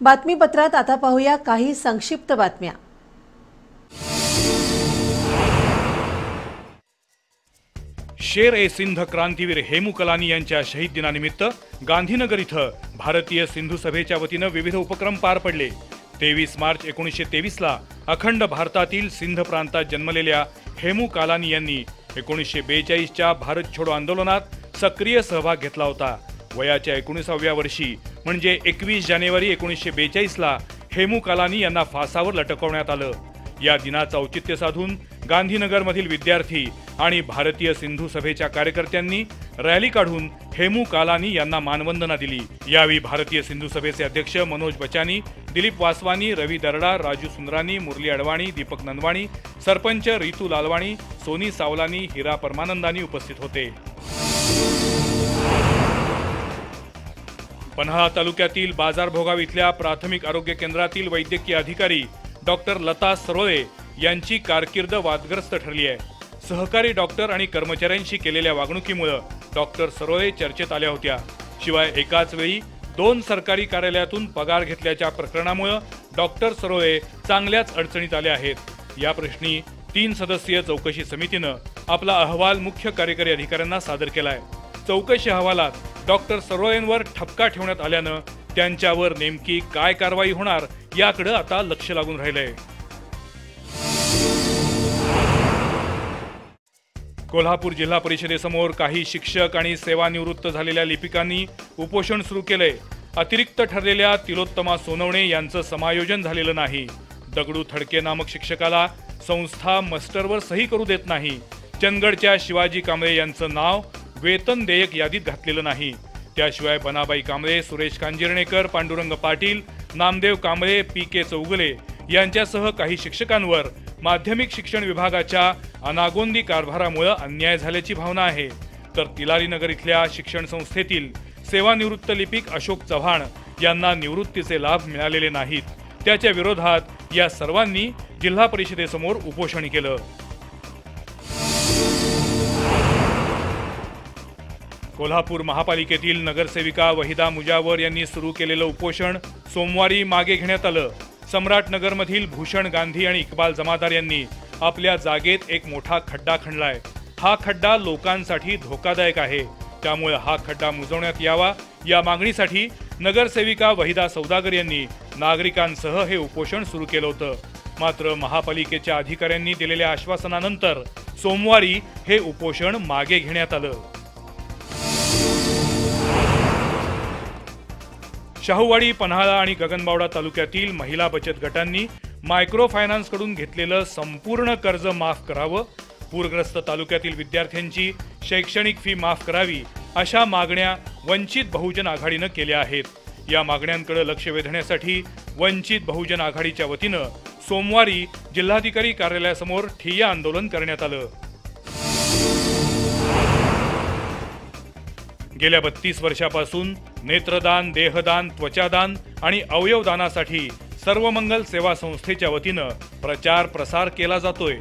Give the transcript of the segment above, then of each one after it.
बातमीपत्रात आता पाहूया काही संक्षिप्त बातम्या. शेर ए सिंध क्रांतीवीर हेमू कलानी यांच्या शहीद दिनानिमित्त गांधीनगर इथं भारतीय सिंधू सभेच्या वतीनं विविध उपक्रम पार पडले. तेवीस मार्च एकोणीसशे तेवीसला अखंड भारतातील सिंध प्रांतात जन्मलेल्या हेमू कालानी यांनी एकोणीसशे बेचाळीसच्या भारत छोडो आंदोलनात सक्रिय सहभाग घेतला होता. वयाच्या एकोणीसाव्या वर्षी म्हणजे एकवीस जानेवारी एकोणीसशे बेचाळीसला हेमू कालानी यांना फासावर लटकवण्यात आलं. या दिनाचं औचित्य साधून गांधीनगरमधील विद्यार्थी आणि भारतीय सिंधू सभेच्या कार्यकर्त्यांनी रॅली काढून हेमू कालानी यांना मानवंदना दिली. यावेळी भारतीय सिंधू सभेचे अध्यक्ष मनोज बचानी दिलीप वासवानी रवी दरडा राजू सुंदरानी मुरली अडवाणी दीपक नंदवाणी सरपंच रितू लालवाणी सोनी सावलानी हिरा परमानंदानी उपस्थित होते. पन्हाळा तालुक्यातील बाजारभोगाव इथल्या प्राथमिक आरोग्य केंद्रातील वैद्यकीय अधिकारी डॉक्टर लता सरोळे यांची कारकीर्द वादग्रस्त ठरली आहे. सहकारी डॉक्टर आणि कर्मचाऱ्यांशी केलेल्या वागणुकीमुळं डॉक्टर सरोळे चर्चेत आल्या होत्या. शिवाय एकाच वेळी दोन सरकारी कार्यालयातून पगार घेतल्याच्या प्रकरणामुळं डॉक्टर सरोळे चांगल्याच अडचणीत आले आहेत. या प्रश्नी तीन सदस्यीय चौकशी समितीनं आपला अहवाल मुख्य कार्यकारी अधिकाऱ्यांना सादर केलाय. चौकशी अहवालात डॉक्टर सरोळेंवर ठपका ठेवण्यात आल्यानं त्यांच्यावर नेमकी काय कारवाई होणार याकडे आता लक्ष लागून राहिलंय. कोल्हापूर जिल्हा परिषदेसमोर काही शिक्षक आणि सेवानिवृत्त झालेल्या लिपिकांनी उपोषण सुरू केलंय. अतिरिक्त ठरलेल्या तिलोत्तमा सोनवणे यांचं समायोजन झालेलं नाही. दगडू थडके नामक शिक्षकाला संस्था मस्टरवर सही करू देत नाही. चंदगडच्या शिवाजी कांबळे यांचं नाव वेतन देयक यादीत घातलेलं नाही. त्याशिवाय बनाबाई कांबळे सुरेश कांजिर्णेकर पांडुरंग पाटील नामदेव कांबळे पी के चौगले यांच्यासह काही शिक्षकांवर माध्यमिक शिक्षण विभागाच्या अनागोंदी कारभारामुळे अन्याय झाल्याची भावना आहे. तर तिलारीनगर इथल्या शिक्षण संस्थेतील सेवानिवृत्त लिपिक अशोक चव्हाण यांना निवृत्तीचे लाभ मिळालेले नाहीत. त्याच्या विरोधात या सर्वांनी जिल्हा परिषदेसमोर उपोषण केलं. कोल्हापूर महापालिकेतील नगरसेविका वहिदा मुजावर यांनी सुरू केलेलं उपोषण सोमवारी मागे घेण्यात आलं. सम्राटनगरमधील भूषण गांधी आणि इक्बाल जमादार यांनी आपल्या जागेत एक मोठा खड्डा खणलाय. हा खड्डा लोकांसाठी धोकादायक आहे. त्यामुळे हा खड्डा मुजवण्यात यावा. या मागणीसाठी नगरसेविका वहिदा सौदागर यांनी नागरिकांसह हे उपोषण सुरू केलं होतं. मात्र महापालिकेच्या अधिकाऱ्यांनी दिलेल्या आश्वासनानंतर सोमवारी हे उपोषण मागे घेण्यात आलं. शाहूवाडी पन्हाळा आणि गगनबावडा तालुक्यातील महिला बचत गटांनी मायक्रो फायनान्सकडून घेतलेलं संपूर्ण कर्ज माफ करावं. पूरग्रस्त तालुक्यातील विद्यार्थ्यांची शैक्षणिक फी माफ करावी अशा मागण्या वंचित बहुजन आघाडीनं केल्या आहेत. या मागण्यांकडे लक्ष वेधण्यासाठी वंचित बहुजन आघाडीच्या वतीनं सोमवारी जिल्हाधिकारी कार्यालयासमोर ठिय्या आंदोलन करण्यात आलं. गेल्या बत्तीस वर्षापासून नेत्रदान देहदान त्वचादान आणि अवयवदानासाठी सर्वमंगल सेवा संस्थेच्या वतीनं प्रचार प्रसार केला जातोय.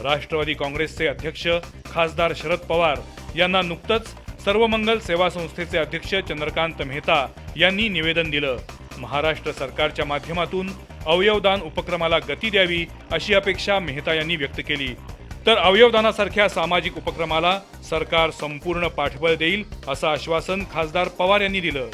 राष्ट्रवादी काँग्रेसचे अध्यक्ष खासदार शरद पवार यांना नुकतंच सर्वमंगल सेवा संस्थेचे अध्यक्ष चंद्रकांत मेहता यांनी निवेदन दिलं. महाराष्ट्र सरकारच्या माध्यमातून अवयवदान उपक्रमाला गती द्यावी अशी अपेक्षा मेहता यांनी व्यक्त केली. तर अवयवदानासारख्या सामाजिक उपक्रमाला सरकार संपूर्ण पाठबळ देईल असं आश्वासन खासदार पवार यांनी दिलं.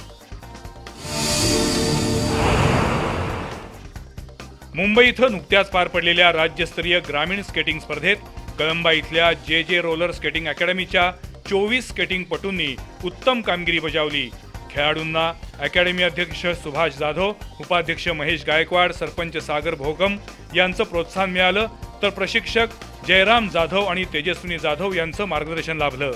मुंबई इथं नुकत्याच पार पडलेल्या राज्यस्तरीय ग्रामीण स्केटिंग स्पर्धेत कळंबा इथल्या जे जे रोलर स्केटिंग अकॅडमीच्या चोवीस स्केटिंगपटूंनी उत्तम कामगिरी बजावली. खेळाडूंना अकॅडमी अध्यक्ष सुभाष जाधव उपाध्यक्ष महेश गायकवाड सरपंच सागर भोगम यांचं प्रोत्साहन मिळालं तर प्रशिक्षक जयराम जाधव आणि तेजस्विनी जाधव यांचं मार्गदर्शन लाभलं.